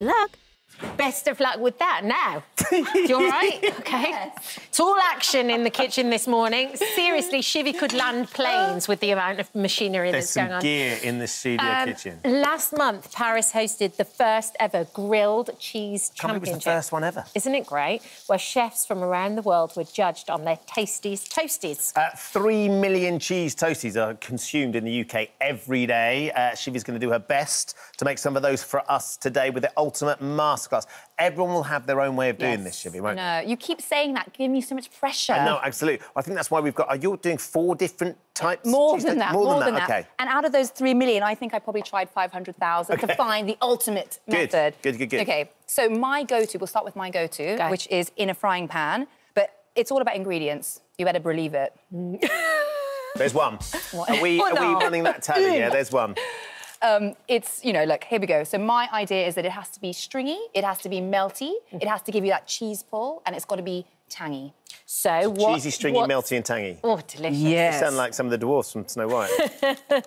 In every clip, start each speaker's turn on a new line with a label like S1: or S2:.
S1: luck. Best of luck with that now. you all right? Okay.
S2: Yes.
S1: It's all action in the kitchen this morning. Seriously, Shivi could land planes with the amount of machinery
S3: There's
S1: that's
S3: some
S1: going on.
S3: gear in the studio
S1: Um,
S3: kitchen.
S1: Last month, Paris hosted the first ever grilled cheese
S3: Can't believe it was
S1: championship.
S3: the first one ever.
S1: Isn't it great? Where chefs from around the world were judged on their tasties toasties.
S3: Uh, three million cheese toasties are consumed in the UK every day. Uh, Shivi's going to do her best to make some of those for us today with the ultimate masterclass. Everyone will have their own way of doing this, Shivi, won't they?
S2: No, you keep saying that, giving me so much pressure.
S3: No, absolutely. I think that's why we've got. Are you doing four different types?
S2: More
S3: cheese
S2: than that.
S3: More, than, that. Okay.
S2: And out of those three million, I think I probably tried 500,000 to find the ultimate
S3: Good,
S2: method.
S3: good, good, good.
S2: Okay, so my go-to, we'll start with my go-to,
S1: Go.
S2: which is in a frying pan, but it's all about ingredients. You better believe it.
S3: There's one. Are we,
S2: Oh,
S3: are we running that tally? Yeah, there's one.
S2: It's, you know, look, here we go. So my idea is that it has to be stringy, it has to be melty,
S3: Mm.
S2: it has to give you that cheese pull, and it's got to be tangy.
S1: So what?
S3: Cheesy, stringy,
S1: what's-
S3: melty, and tangy.
S1: Oh, delicious.
S3: You sound like some of the dwarfs from Snow White.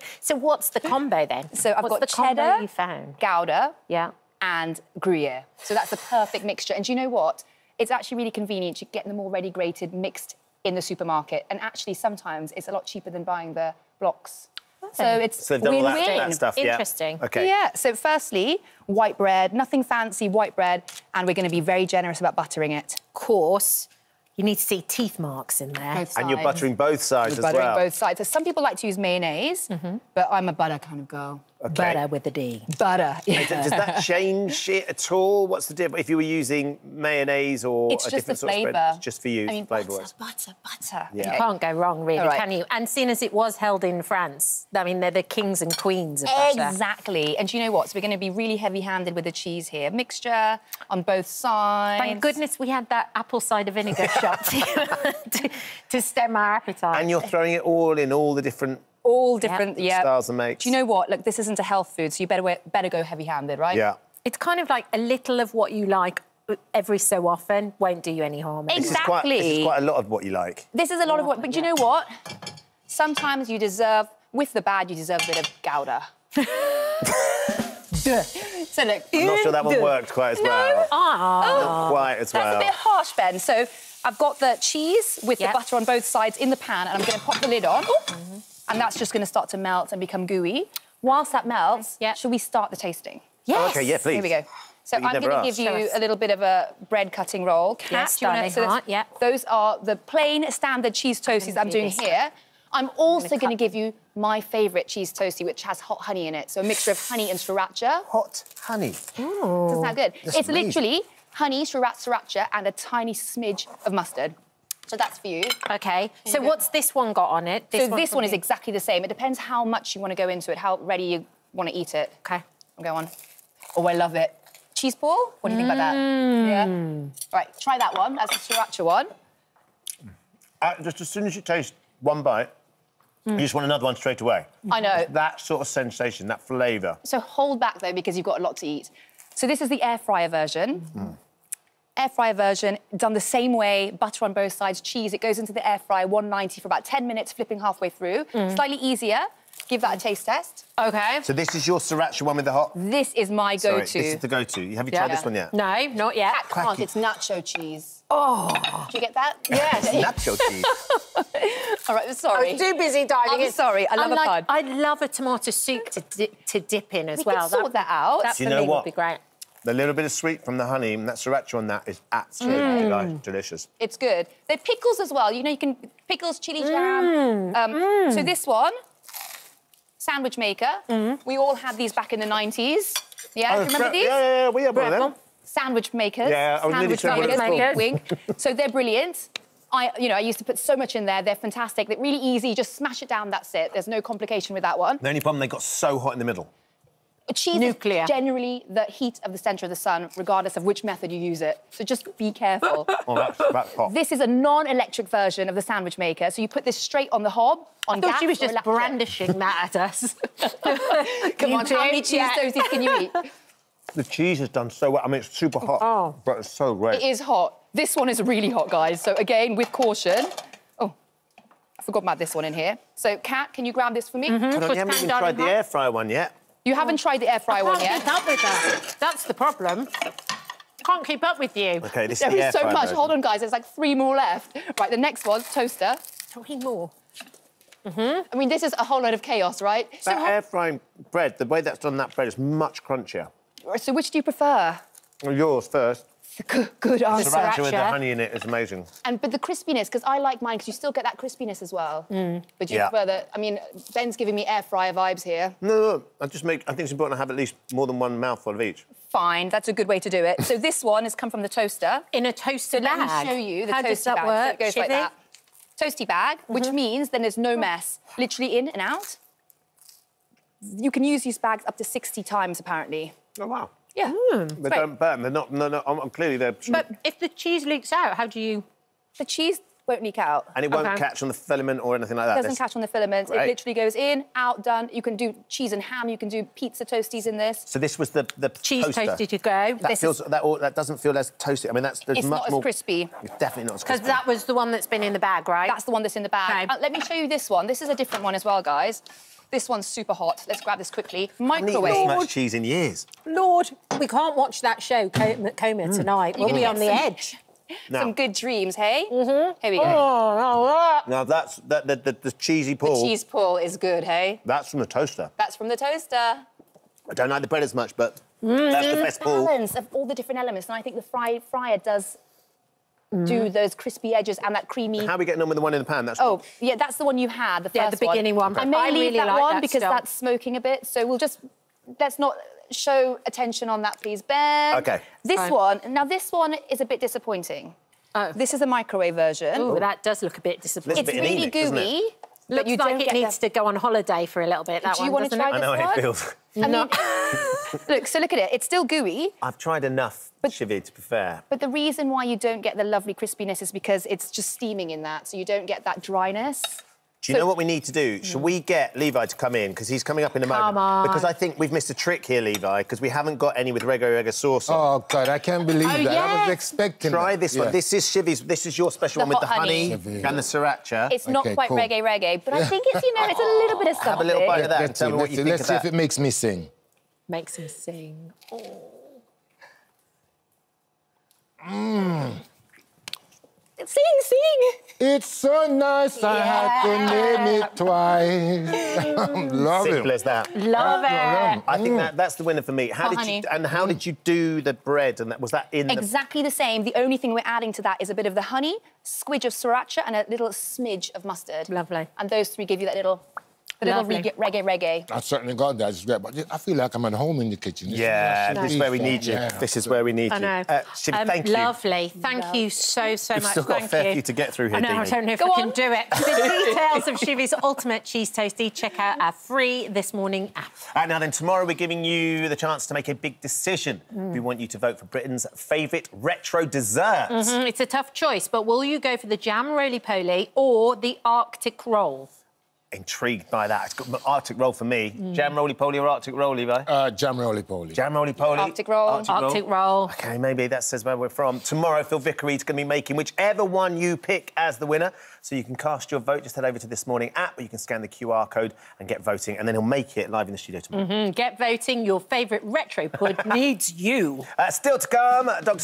S1: So what's the combo then?
S2: So I've
S1: what's
S2: got
S1: the combo
S2: cheddar,
S1: you found?
S2: Gouda,
S1: Yeah.
S2: and Gruyere. So that's the perfect mixture. And do you know what? It's actually really convenient. You get them already grated, mixed in the supermarket. And actually, sometimes it's a lot cheaper than buying the blocks. So it's
S3: So they've done all that,
S2: win-win.
S3: that stuff. yeah.
S1: Interesting.
S3: Okay.
S2: Yeah. So firstly, white bread, nothing fancy, white bread, and we're going to be very generous about buttering it.
S1: Of course, you need to see teeth marks in there.
S2: Both
S3: And you're buttering both sides
S2: We're
S3: as
S2: buttering
S3: well.
S2: both sides. So some people like to use mayonnaise, mm-hmm. but I'm a butter kind of girl.
S1: Butter with a D.
S2: Butter. Yeah.
S3: Does that change it at all? What's the difference if you were using mayonnaise or
S2: It's
S3: a
S2: just the
S3: different sort of
S2: flavour.
S3: spread? It's just for you,
S2: I mean,
S3: flavour
S2: butter,
S3: wise.
S2: butter, butter.
S3: Yeah.
S1: You can't go wrong, really,
S2: All right.
S1: can you? And seeing as it was held in France, I mean, they're the kings and queens of butter.
S2: Exactly. And do you know what? So we're going to be really heavy-handed with the cheese here. Mixture on both sides.
S1: Thank goodness we had that apple cider vinegar shot to, to, to stem our appetite.
S3: And you're throwing it all in all the different
S2: All different, yeah.
S3: styles and makes.
S2: Do you know what? Look, this isn't a health food, so you better wear- better go heavy-handed, right?
S3: Yeah.
S1: It's kind of like a little of what you like every so often won't do you any harm.
S2: Ex-
S3: This is quite, this is quite a lot of what you like.
S2: This is a lot of what. But do you know what? Sometimes you deserve, with the bad, you deserve a bit of gouda. So look.
S3: I'm not sure that one worked quite as well. Ah. Not quite as well.
S2: That's
S3: well.
S2: a bit harsh, Ben. So I've got the cheese with
S1: Yep.
S2: the butter on both sides in the pan, and I'm going to pop the lid on. And that's just going to start to melt and become gooey. Whilst that melts,
S1: Yeah.
S2: should we start the tasting?
S1: Yes.
S3: okay, yeah, please.
S2: Here we go. So I'm going to give you a little bit of a bread cutting roll. Cat,
S1: Yes,
S2: you wanna-
S1: darling
S2: so
S1: heart, yeah.
S2: Those are the plain standard cheese toasties I'm
S1: do
S2: doing here. I'm also
S1: gonna
S2: going to
S1: cut-
S2: give you my favourite cheese toastie, which has hot honey in it. So a mixture of honey and sriracha.
S3: Hot honey.
S2: Doesn't that good?
S3: That's
S2: it's
S3: amazing.
S2: literally honey, sriracha, sriracha, and a tiny smidge of mustard. So that's for you.
S1: OK, so what's this one got on it?
S2: so
S1: one's
S2: this one is
S1: something-
S2: exactly the same. It depends how much you want to go into it, how ready you want to eat it.
S1: OK.
S2: I'll go on. Oh, I love it. Cheese ball? What do you think about that? Mm. Yeah. Right, try that one. That's the sriracha one.
S3: Uh, just as soon as you taste one bite, you mm. just want another one straight away.
S2: I know.
S3: That sort of sensation, that flavour.
S2: So hold back though because you've got a lot to eat. So this is the air fryer version. Mm. Air fryer version, done the same way, butter on both sides, cheese. It goes into the air fryer, 190 for about 10 minutes, flipping halfway through. Mm. Slightly easier. Give that a taste test.
S1: OK.
S3: So this is your sriracha one with the hot.
S2: This is my go-to.
S3: this is the go-to. Have you
S2: Yeah.
S3: tried this one yet?
S1: No, not yet.
S2: Cat can't, it's nacho cheese. Oh. Do you get that?
S1: Yes.
S3: Nacho cheese.
S2: All right, sorry.
S1: I was too busy diving
S2: I'm
S1: in.
S2: sorry, I love
S1: I'm
S2: a
S1: like,
S2: pud.
S1: I love a tomato soup to, di- to dip in as
S2: We
S1: well.
S2: can sort that out.
S1: That
S3: Do
S1: for
S3: you know
S1: me
S3: what?
S1: would be great.
S3: The little bit of sweet from the honey and that sriracha on that is absolutely
S2: Mm.
S3: delicious.
S2: It's good. They're pickles as well. You know, you can pickles, chili jam. Um, So this one, sandwich maker. We all had these back in the 90s. Yeah,
S3: Oh,
S2: remember
S3: fra-
S2: these?
S3: Yeah, yeah, yeah, we have one of them.
S2: Sandwich makers.
S3: Yeah, I was nearly
S2: sandwich
S3: saying what
S2: makers.
S1: it's
S2: wink, wink. so they're brilliant. I, you know, I used to put so much in there. They're fantastic. They're really easy. Just smash it down. That's it. There's no complication with that one.
S3: The only problem, they got so hot in the middle.
S2: Cheese
S1: Nuclear.
S2: generally the heat of the centre of the sun, regardless of which method you use it. So just be careful.
S3: Oh, that's, that's hot.
S2: This is a non-electric version of the sandwich maker. So you put this straight on the hob on
S1: I thought she was just
S2: electric.
S1: brandishing that at us.
S2: Come on, how many cheese
S1: Yeah.
S2: toasties can you eat?
S3: The cheese has done so well. I mean, it's super hot,
S1: Oh.
S3: but it's so great.
S2: It is hot. This one is really hot, guys. So again, with caution. Oh, I forgot about this one in here. So, Cat, can you grab this for me?
S3: Hold on,
S1: Put
S3: you haven't even tried the
S1: hot.
S3: air fryer one yet.
S2: You haven't tried the air fryer one
S1: Can't
S2: yet.
S1: keep up with that. That's the problem. Can't keep up with you.
S3: Okay, this
S2: There
S3: is the air
S2: is so
S3: fryer
S2: much.
S3: version.
S2: Hold on, guys. There's like three more left. Right, the next one's toaster.
S1: Three more. Mm -hmm.
S2: I mean, this is a whole load of chaos, right? So,
S3: That
S2: how-
S3: air frying bread, the way that's done that bread is much crunchier.
S2: so which do you prefer?
S3: Well, Yours first.
S2: Good, good answer.
S3: Sriracha with the honey in it is amazing.
S2: And but the crispiness, because I like mine, because you still get that crispiness as well.
S1: Mm.
S2: But you
S3: Yeah.
S2: prefer the. I mean, Ben's giving me air fryer vibes here.
S3: No, no, I just make. I think it's important to have at least more than one mouthful of each.
S2: Fine, that's a good way to do it. So this one has come from the toaster.
S1: In a toaster
S2: So let
S1: bag.
S2: me show you the
S1: How
S2: toasty
S1: does that
S2: bag.
S1: work?
S2: So it goes like
S1: Shivi?
S2: that. Toasty bag, which
S1: Mm-hmm.
S2: means then there's no mess. Literally in and out. You can use these bags up to 60 times, apparently.
S3: Oh wow.
S2: Yeah.
S3: They
S2: Great.
S3: don't burn. They're not. No, no. I'm, I'm clearly they're.
S1: But if the cheese leaks out, how do you?
S2: The cheese won't leak out.
S3: and it won't
S1: Okay.
S3: catch on the filament or anything like that.
S2: It doesn't
S3: There's-
S2: catch on the filaments. It literally goes in, out, done. You can do cheese and ham. You can do pizza toasties in this.
S3: So this was the the
S1: Cheese
S3: toaster.
S1: toasty to go.
S3: That
S2: This
S3: feels that all, that doesn't feel as toasty. I mean, that's there's
S2: It's
S3: much
S2: not as
S3: more
S2: crispy.
S3: It's definitely not as
S1: Because
S3: crispy.
S1: that was the one that's been in the bag, right?
S2: That's the one that's in the bag.
S1: Okay.
S2: Uh, let me show you this one. This is a different one as well, guys. This one's super hot. Let's grab this quickly.
S3: I haven't this
S2: Microwave.
S3: much cheese in years.
S1: Lord, we can't watch that show, Co- Coma,
S3: Mm.
S1: tonight. We'll
S2: can
S1: be on the edge.
S3: Now,
S2: Some good dreams, hey? Mm-hmm. Here we go.
S1: Oh,
S3: now that's that the, the, the cheesy
S2: The cheese pull is good, hey?
S3: That's from the toaster.
S2: That's from the toaster.
S3: I don't like the bread as much, but that's the best pull.
S2: Balance of all the different elements, and I think the fry fryer does
S1: Mm.
S2: do those crispy edges and that creamy.
S3: How are we getting on with the one in the pan? That's
S2: Oh, yeah, that's the one you had, the first
S1: Yeah, the beginning one,
S2: I may
S1: I
S2: leave
S1: really
S2: that
S1: like
S2: one
S1: that
S2: because
S1: still.
S2: that's smoking a bit. So we'll just let's not show attention on that, please, Ben.
S3: Okay.
S2: This
S1: Fine.
S2: one, now this one is a bit disappointing.
S1: Oh.
S2: This is the microwave version.
S1: Oh, that does look a bit disappointing.
S2: It's
S3: bit
S2: really
S3: anemic, doesn't it?
S2: gooey. but
S1: Looks
S2: you
S1: like it needs
S2: the-
S1: to go on holiday for a little bit. That
S2: Do you
S1: one,
S2: wanna
S1: doesn't
S2: try
S1: it?
S3: I know
S2: this
S3: how it feels.
S2: I mean, look, so look at it. It's still gooey,
S3: I've tried enough,
S2: But-
S3: Shivi, to be fair.
S2: but the reason why you don't get the lovely crispiness is because it's just steaming in that, so you don't get that dryness.
S3: Do you
S2: So-
S3: know what we need to do? Hmm. Should we get Levi to come in because he's coming up in a moment?
S1: Come on.
S3: Because I think we've missed a trick here, Levi, because we haven't got any with reggae reggae sauce. on.
S4: Oh God, I can't believe
S1: Oh,
S4: that. I was expecting.
S3: Try
S4: that.
S3: this
S4: Yeah.
S3: one. This is Shivi's. This is your special
S2: The
S3: one with the honey,
S2: honey.
S3: and the sriracha.
S2: It's not
S4: Okay,
S2: quite
S4: cool.
S2: reggae reggae, but I think it's, you know, it's a little bit of something.
S3: Have a little bite of that and
S4: Let's
S3: tell
S4: see,
S3: me what you
S4: see,
S3: think
S4: let's
S3: of
S4: see
S3: that.
S4: if it makes me sing.
S1: Makes him sing. Mmm.
S2: Sing, sing.
S4: It's so nice I had to name it twice. Love
S3: Simple
S4: it.
S3: as that.
S1: Love it.
S3: I think mm. that, that's the winner for me. How
S2: Oh,
S3: did
S2: honey.
S3: you and how did you do the bread? And that was that in the
S2: Exactly the same. The only thing we're adding to that is a bit of the honey, squidge of sriracha, and a little smidge of mustard.
S1: Lovely.
S2: And those three give you that little, the little
S1: Lovely.
S2: reggae, reggae reggae.
S4: I certainly got that. It's great, but I feel like I'm at home in the kitchen. This is
S3: Yeah,
S4: nice
S3: this is where we need you.
S4: Yeah.
S3: This is where we need
S1: I
S3: you.
S1: know.
S3: Uh, Shivi,
S1: Um,
S3: thank you.
S1: Lovely. Thank you so, so
S3: You've
S1: much.
S3: still got a
S1: Thank
S3: fair
S1: you.
S3: few to get through here,
S1: I know, I don't know if
S2: Go
S1: I can
S2: on.
S1: do it. For the details of Shivi's Ultimate Cheese Toasty, check out our free This Morning app.
S3: All right, now then, tomorrow we're giving you the chance to make a big decision.
S1: Mm.
S3: We want you to vote for Britain's favourite retro dessert.
S1: Mm, It's a tough choice, but will you go for the jam roly-poly or the Arctic roll?
S3: Intrigued by that. It's got Arctic roll for me.
S1: Mm.
S3: Jam roly poly or Arctic roll, Levi?
S4: Uh, jam roly poly.
S3: Jam roly poly.
S2: Arctic roll.
S1: Arctic roll.
S3: Okay, maybe that says where we're from. Tomorrow, Phil Vickery's going to be making whichever one you pick as the winner. So you can cast your vote. Just head over to this morning app, or you can scan the QR code and get voting, and then he'll make it live in the studio tomorrow.
S1: Mm, Get voting. Your favourite retro pod needs you.
S3: Uh, still to come, Dr.